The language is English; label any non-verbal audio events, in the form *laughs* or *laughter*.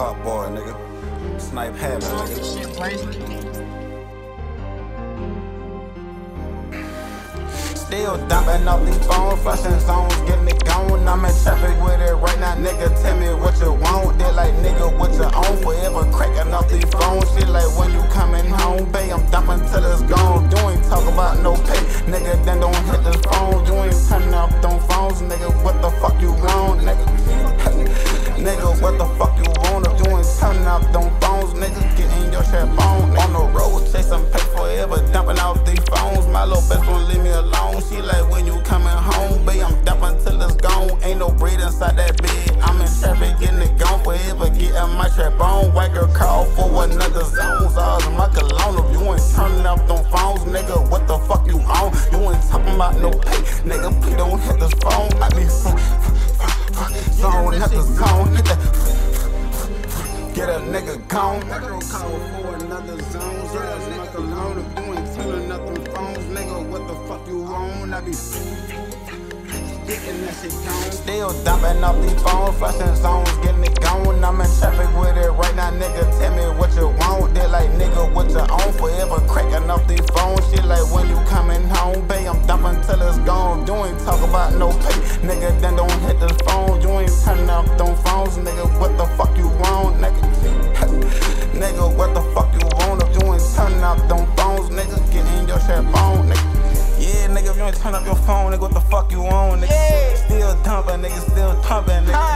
Hot boy, nigga. Snipe Havin, nigga. Still dumping off these phones, flushing zones, getting it gone. I'm in traffic with it right now, nigga. Tell me what you want. They like, nigga, what you own? Forever cracking off these phones. Shit like when you coming home, babe. I'm dumping till it's gone. You ain't talk about no pay, nigga. Then don't hit this phone. You ain't turning up them phones, nigga. What the fuck you want, nigga? *laughs* nigga, what the fuck getting my trap on. White girl call for another zone. Ours my cologne. If you ain't turning up them phones, nigga, what the fuck you on? You ain't talking about no pay, nigga. Please don't hit this phone. I be zone, hit the zone, hit that. Get a nigga gone. White girl call for another zone. Ours my cologne. If you ain't turning up them phones, nigga, what the fuck you on? I be getting that shit gone. Still dumping off these phones, flushing zones, getting it gone. I'm in Still dumping, nigga, still thumping, nigga.